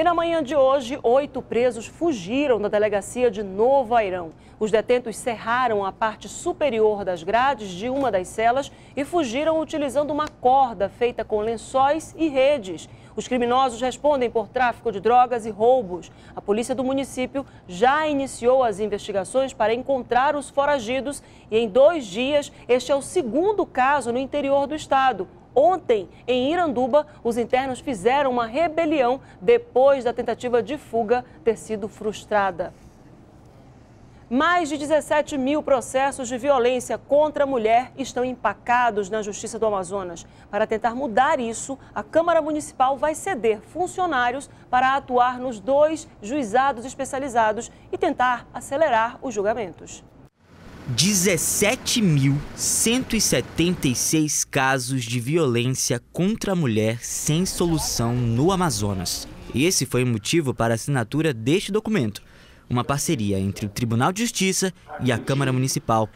E na manhã de hoje, oito presos fugiram da delegacia de Novo Airão. Os detentos cerraram a parte superior das grades de uma das celas e fugiram utilizando uma corda feita com lençóis e redes. Os criminosos respondem por tráfico de drogas e roubos. A polícia do município já iniciou as investigações para encontrar os foragidos e, em dois dias, este é o segundo caso no interior do estado. Ontem, em Iranduba, os internos fizeram uma rebelião depois da tentativa de fuga ter sido frustrada. Mais de 17 mil processos de violência contra a mulher estão empacados na Justiça do Amazonas. Para tentar mudar isso, a Câmara Municipal vai ceder funcionários para atuar nos dois juizados especializados e tentar acelerar os julgamentos. 17.176 casos de violência contra a mulher sem solução no Amazonas. Esse foi o motivo para a assinatura deste documento uma parceria entre o Tribunal de Justiça e a Câmara Municipal.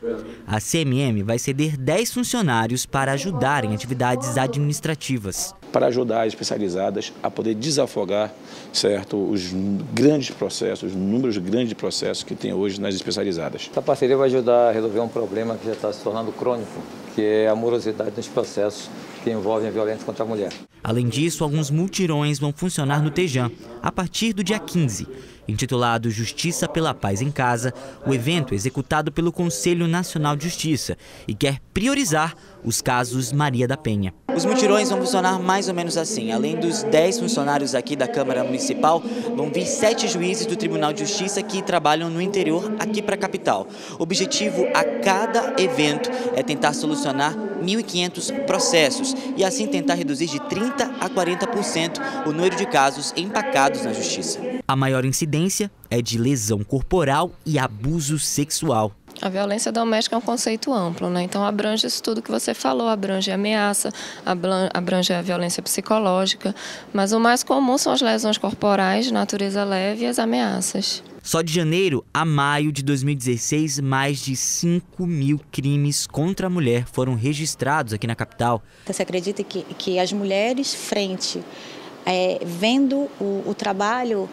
A CMM vai ceder 10 funcionários para ajudar em atividades administrativas. Para ajudar as especializadas a poder desafogar certo, os grandes processos, os números grandes de processos que tem hoje nas especializadas. Essa parceria vai ajudar a resolver um problema que já está se tornando crônico, que é a morosidade nos processos que envolvem a violência contra a mulher. Além disso, alguns multirões vão funcionar no Tejã a partir do dia 15. Intitulado Justiça pela Paz em Casa, o evento é executado pelo Conselho Nacional de Justiça e quer priorizar os casos Maria da Penha. Os mutirões vão funcionar mais ou menos assim. Além dos 10 funcionários aqui da Câmara Municipal, vão vir sete juízes do Tribunal de Justiça que trabalham no interior aqui para a capital. O objetivo a cada evento é tentar solucionar 1.500 processos e assim tentar reduzir de 30% a 40% o número de casos empacados na Justiça. A maior incidência é de lesão corporal e abuso sexual. A violência doméstica é um conceito amplo, né? Então abrange isso tudo que você falou, abrange a ameaça, abrange a violência psicológica, mas o mais comum são as lesões corporais de natureza leve e as ameaças. Só de janeiro a maio de 2016, mais de 5 mil crimes contra a mulher foram registrados aqui na capital. Você acredita que, que as mulheres, frente, é, vendo o, o trabalho,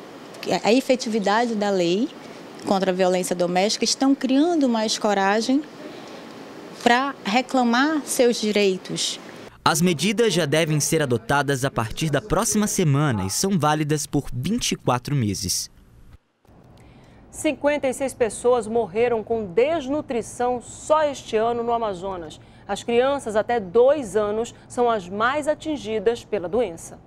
a efetividade da lei, contra a violência doméstica estão criando mais coragem para reclamar seus direitos. As medidas já devem ser adotadas a partir da próxima semana e são válidas por 24 meses. 56 pessoas morreram com desnutrição só este ano no Amazonas. As crianças até dois anos são as mais atingidas pela doença.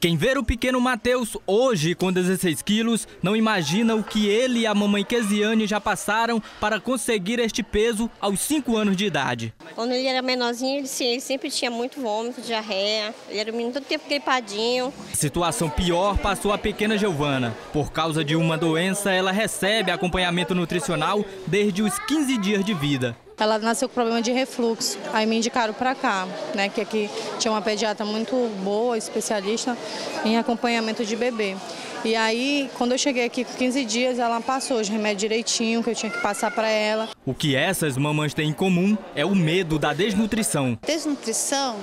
Quem ver o pequeno Matheus hoje com 16 quilos não imagina o que ele e a mamãe Kesiane já passaram para conseguir este peso aos 5 anos de idade. Quando ele era menorzinho, ele, sempre tinha muito vômito, diarreia, ele era um menino todo tempo gripadinho. Situação pior passou a pequena Giovana. Por causa de uma doença, ela recebe acompanhamento nutricional desde os 15 dias de vida ela nasceu com problema de refluxo. Aí me indicaram para cá, né, que aqui tinha uma pediatra muito boa, especialista em acompanhamento de bebê. E aí, quando eu cheguei aqui com 15 dias, ela passou os remédios direitinho que eu tinha que passar para ela. O que essas mamães têm em comum é o medo da desnutrição. Desnutrição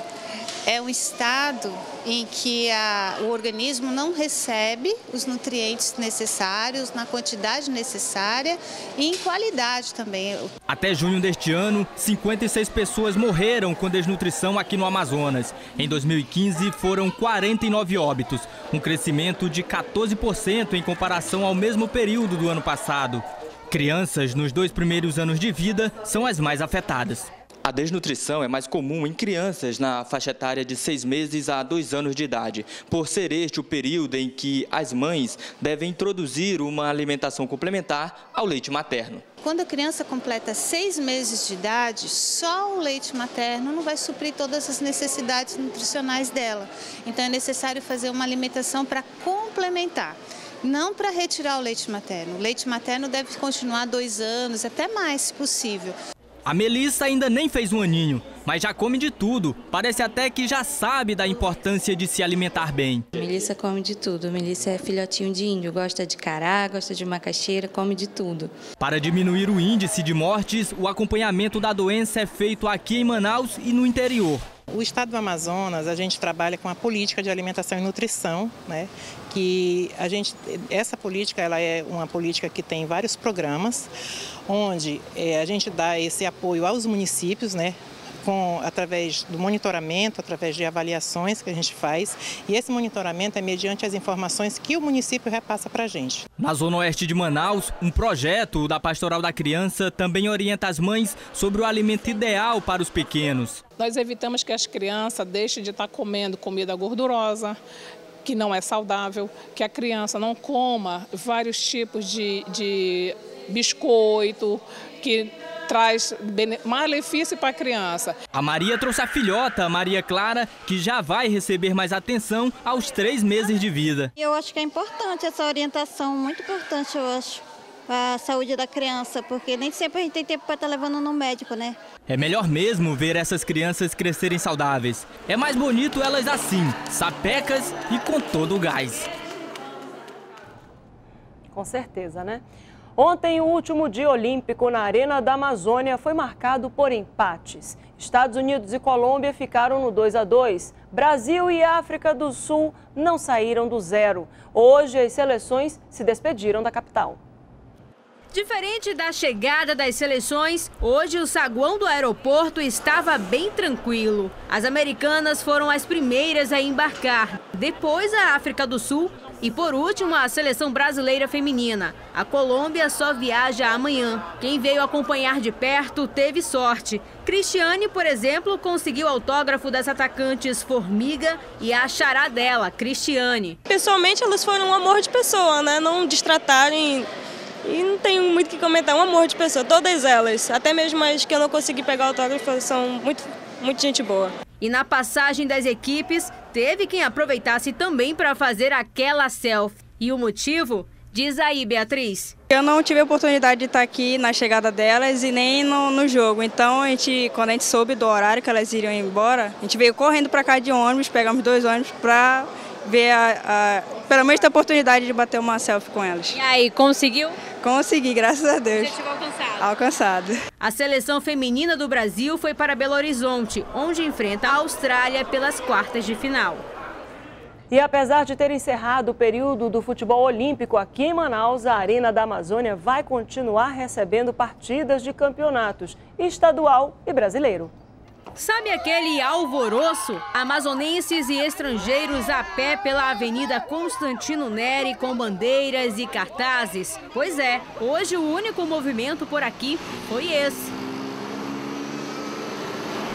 é um estado em que a, o organismo não recebe os nutrientes necessários na quantidade necessária e em qualidade também. Até junho deste ano, 56 pessoas morreram com desnutrição aqui no Amazonas. Em 2015, foram 49 óbitos, um crescimento de 14% em comparação ao mesmo período do ano passado. Crianças nos dois primeiros anos de vida são as mais afetadas. A desnutrição é mais comum em crianças na faixa etária de seis meses a dois anos de idade, por ser este o período em que as mães devem introduzir uma alimentação complementar ao leite materno. Quando a criança completa seis meses de idade, só o leite materno não vai suprir todas as necessidades nutricionais dela. Então é necessário fazer uma alimentação para complementar não para retirar o leite materno. O leite materno deve continuar dois anos, até mais, se possível. A Melissa ainda nem fez um aninho, mas já come de tudo. Parece até que já sabe da importância de se alimentar bem. A Melissa come de tudo. A Melissa é filhotinho de índio, gosta de cará, gosta de macaxeira, come de tudo. Para diminuir o índice de mortes, o acompanhamento da doença é feito aqui em Manaus e no interior. O estado do Amazonas, a gente trabalha com a política de alimentação e nutrição, né? Que a gente, essa política, ela é uma política que tem vários programas, onde é, a gente dá esse apoio aos municípios, né? Com, através do monitoramento, através de avaliações que a gente faz. E esse monitoramento é mediante as informações que o município repassa para a gente. Na zona oeste de Manaus, um projeto da Pastoral da Criança também orienta as mães sobre o alimento ideal para os pequenos. Nós evitamos que as crianças deixem de estar comendo comida gordurosa, que não é saudável, que a criança não coma vários tipos de, de biscoito, que traz malefício para a criança. A Maria trouxe a filhota, a Maria Clara, que já vai receber mais atenção aos três meses de vida. Eu acho que é importante essa orientação, muito importante, eu acho a saúde da criança, porque nem sempre a gente tem tempo para estar tá levando no médico, né? É melhor mesmo ver essas crianças crescerem saudáveis. É mais bonito elas assim, sapecas e com todo o gás. Com certeza, né? Ontem, o último dia olímpico na Arena da Amazônia foi marcado por empates. Estados Unidos e Colômbia ficaram no 2 a 2. Brasil e África do Sul não saíram do zero. Hoje, as seleções se despediram da capital. Diferente da chegada das seleções, hoje o saguão do aeroporto estava bem tranquilo. As americanas foram as primeiras a embarcar. Depois, a África do Sul e por último, a seleção brasileira feminina. A Colômbia só viaja amanhã. Quem veio acompanhar de perto teve sorte. Cristiane, por exemplo, conseguiu autógrafo das atacantes Formiga e a chará dela, Cristiane. Pessoalmente, elas foram um amor de pessoa, né? Não destratarem e não tenho muito o que comentar, um amor de pessoa, todas elas, até mesmo as que eu não consegui pegar autógrafo, são muito, muito gente boa. E na passagem das equipes, teve quem aproveitasse também para fazer aquela selfie. E o motivo? Diz aí, Beatriz. Eu não tive a oportunidade de estar aqui na chegada delas e nem no, no, jogo. Então, a gente, quando a gente soube do horário que elas iriam embora, a gente veio correndo para cá de ônibus, pegamos dois ônibus para ver a, a, pelo menos a oportunidade de bater uma selfie com elas. E aí, conseguiu? Consegui, graças a Deus. Alcançado. A seleção feminina do Brasil foi para Belo Horizonte, onde enfrenta a Austrália pelas quartas de final. E apesar de ter encerrado o período do futebol olímpico aqui em Manaus, a Arena da Amazônia vai continuar recebendo partidas de campeonatos estadual e brasileiro. Sabe aquele alvoroço? Amazonenses e estrangeiros a pé pela Avenida Constantino Neri com bandeiras e cartazes. Pois é, hoje o único movimento por aqui foi esse.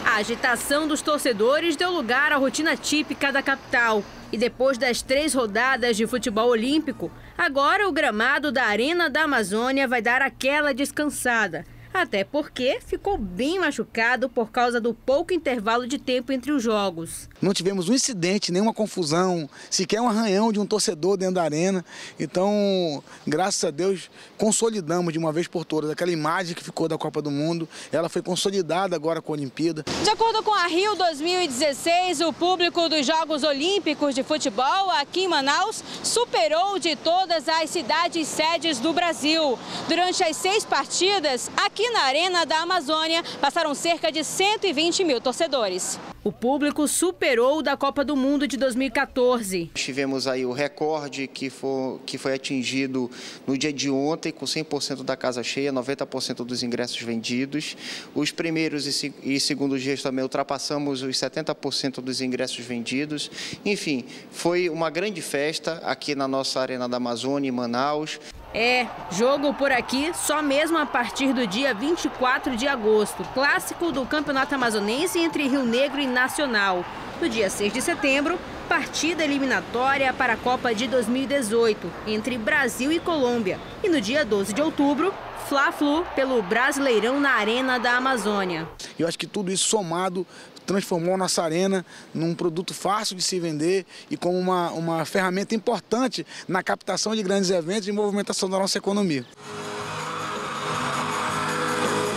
A agitação dos torcedores deu lugar à rotina típica da capital. E depois das três rodadas de futebol olímpico, agora o gramado da Arena da Amazônia vai dar aquela descansada até porque ficou bem machucado por causa do pouco intervalo de tempo entre os jogos. Não tivemos um incidente, nenhuma confusão, sequer um arranhão de um torcedor dentro da arena. Então, graças a Deus, consolidamos de uma vez por todas aquela imagem que ficou da Copa do Mundo. Ela foi consolidada agora com a Olimpíada. De acordo com a Rio 2016, o público dos Jogos Olímpicos de Futebol aqui em Manaus superou de todas as cidades sedes do Brasil. Durante as seis partidas, aqui Aqui na Arena da Amazônia passaram cerca de 120 mil torcedores. O público superou o da Copa do Mundo de 2014. Tivemos aí o recorde que foi, que foi atingido no dia de ontem, com 100% da casa cheia, 90% dos ingressos vendidos. Os primeiros e segundos dias também ultrapassamos os 70% dos ingressos vendidos. Enfim, foi uma grande festa aqui na nossa Arena da Amazônia, em Manaus. É, jogo por aqui só mesmo a partir do dia 24 de agosto, clássico do Campeonato Amazonense entre Rio Negro e Nacional. No dia 6 de setembro, partida eliminatória para a Copa de 2018 entre Brasil e Colômbia. E no dia 12 de outubro, Fla-Flu pelo Brasileirão na Arena da Amazônia. Eu acho que tudo isso somado transformou a nossa arena num produto fácil de se vender e como uma, uma ferramenta importante na captação de grandes eventos e movimentação da nossa economia.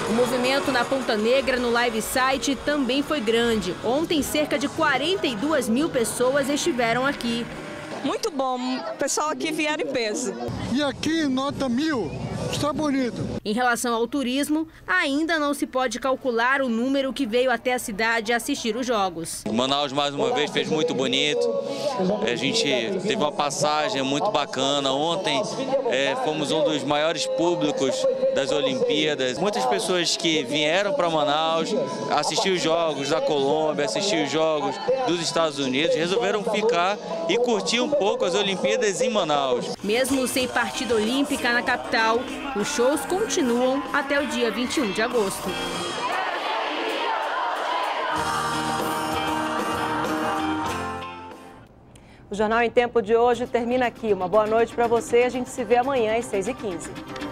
O movimento na Ponta Negra no live site também foi grande. Ontem, cerca de 42 mil pessoas estiveram aqui. Muito bom, o pessoal aqui vieram em peso. E aqui, nota mil, Está bonito. Em relação ao turismo, ainda não se pode calcular o número que veio até a cidade assistir os jogos. Manaus, mais uma vez, fez muito bonito. A gente teve uma passagem muito bacana. Ontem é, fomos um dos maiores públicos das Olimpíadas. Muitas pessoas que vieram para Manaus assistir os jogos da Colômbia, assistir os jogos dos Estados Unidos, resolveram ficar e curtir um pouco as Olimpíadas em Manaus. Mesmo sem partida olímpica na capital, os shows continuam até o dia 21 de agosto. O Jornal em Tempo de hoje termina aqui. Uma boa noite para você. A gente se vê amanhã às 6h15.